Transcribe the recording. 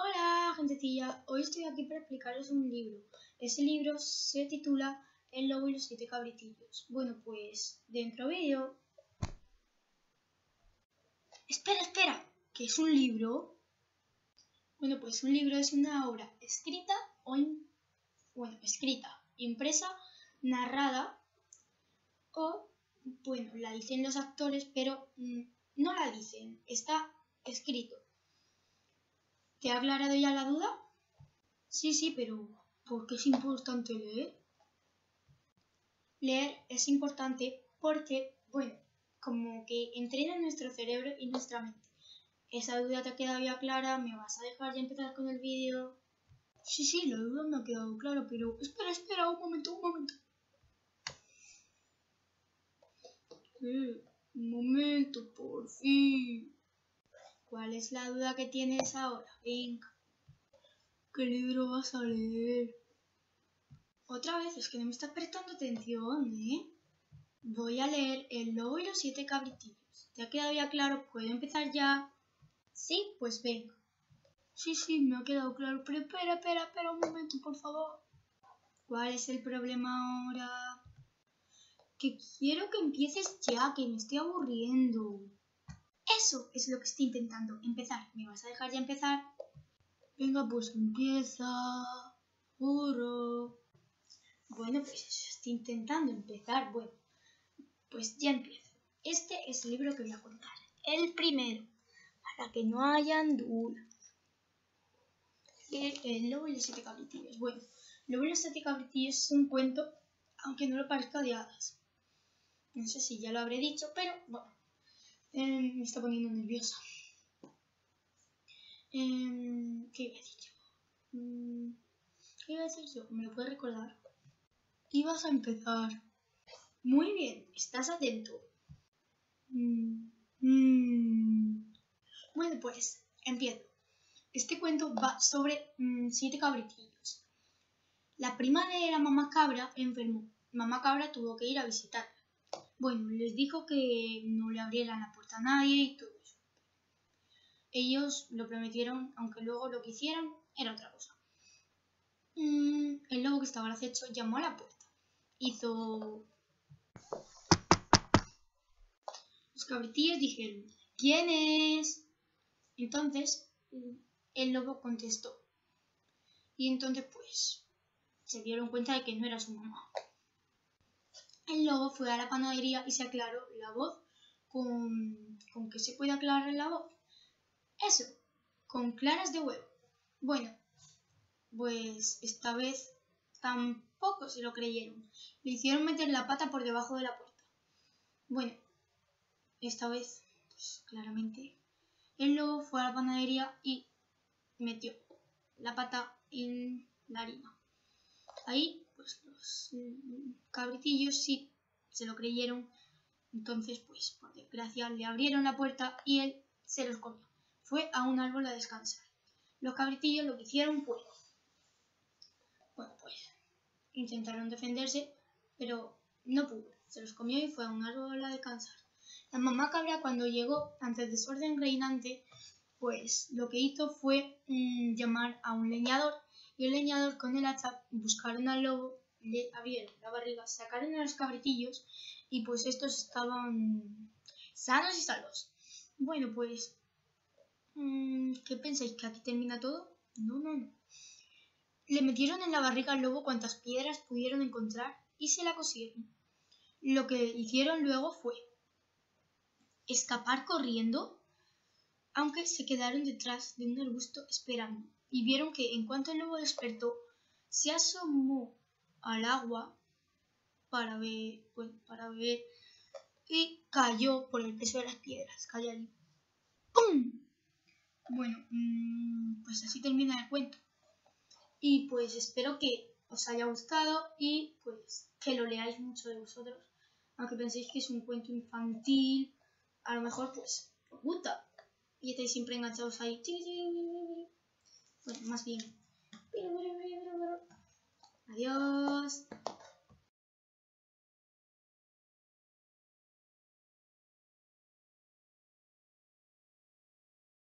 Hola, gentecilla. Hoy estoy aquí para explicaros un libro. Ese libro se titula El lobo y los siete cabritillos. Bueno, pues dentro vídeo. Espera, espera, ¿qué es un libro? Bueno, pues un libro es una obra escrita o bueno, escrita, impresa, narrada o bueno, la dicen los actores, pero mm, no la dicen, está escrito. ¿Te ha aclarado ya la duda? Sí, sí, pero ¿por qué es importante leer? Leer es importante porque, bueno, como que entrena nuestro cerebro y nuestra mente. ¿Esa duda te ha quedado ya clara? ¿Me vas a dejar ya empezar con el vídeo? Sí, sí, la duda me ha quedado clara, pero espera, espera, un momento, un momento. un momento, por fin. ¿Cuál es la duda que tienes ahora? Venga. ¿Qué libro vas a leer? Otra vez, es que no me estás prestando atención, ¿eh? Voy a leer El lobo y los siete cabritillos. ¿Te ha quedado ya claro? ¿Puedo empezar ya? Sí, pues venga. Sí, sí, me ha quedado claro. Pero espera, espera, espera un momento, por favor. ¿Cuál es el problema ahora? Que quiero que empieces ya, que me estoy aburriendo. Eso es lo que estoy intentando. Empezar. ¿Me vas a dejar ya empezar? Venga, pues empieza. Juro. Bueno, pues estoy intentando empezar. Bueno, pues ya empiezo. Este es el libro que voy a contar. El primero. Para que no hayan dudas. El, lobo y los siete cabritillos. Bueno, el lobo y los siete cabritillos es un cuento, aunque no lo parezca de hadas. No sé si ya lo habré dicho, pero bueno. Em, me está poniendo nerviosa. Em, ¿Qué iba a decir yo? Mm, ¿Qué iba a decir yo? ¿Me lo puedes recordar? Ibas a empezar. Muy bien, estás atento. Mm, mm. Bueno, pues empiezo. Este cuento va sobre siete cabritillos. La prima de la mamá cabra enfermó. Mamá cabra tuvo que ir a visitar. Bueno, les dijo que no le abrieran la puerta a nadie y todo eso. Ellos lo prometieron, aunque luego lo que hicieron era otra cosa. Mm, el lobo que estaba al acecho llamó a la puerta. Hizo... Los cabritillos dijeron, ¿quién es? Entonces, el lobo contestó. Y entonces, pues, se dieron cuenta de que no era su mamá. El lobo fue a la panadería y se aclaró la voz con... ¿Con qué se puede aclarar la voz? Eso, con claras de huevo. Bueno, pues esta vez tampoco se lo creyeron. Le hicieron meter la pata por debajo de la puerta. Bueno, esta vez, pues claramente, el lobo fue a la panadería y metió la pata en la harina. Ahí pues los mm, cabritillos sí se lo creyeron. Entonces, pues por desgracia le abrieron la puerta y él se los comió. Fue a un árbol a descansar. Los cabritillos lo que hicieron fue... Bueno, pues intentaron defenderse, pero no pudo. Se los comió y fue a un árbol a descansar. La mamá cabra cuando llegó ante el desorden reinante, pues lo que hizo fue mm, llamar a un leñador y el leñador con el hacha buscaron al lobo, le abrieron la barriga, sacaron a los cabritillos y pues estos estaban sanos y salvos. Bueno, pues, mm, ¿qué pensáis? ¿Que aquí termina todo? No, no, no. Le metieron en la barriga al lobo cuantas piedras pudieron encontrar y se la cosieron. Lo que hicieron luego fue escapar corriendo, aunque se quedaron detrás de un arbusto esperando y vieron que en cuanto el lobo despertó, se asomó al agua para ver, para ver y cayó por el peso de las piedras, cayó ahí. ¡Pum! Bueno, mm, pues así termina el cuento. Y pues espero que os haya gustado y pues que lo leáis mucho de vosotros. Aunque penséis que es un cuento infantil, a lo mejor pues os gusta y estáis siempre enganchados ahí más bien. Adiós.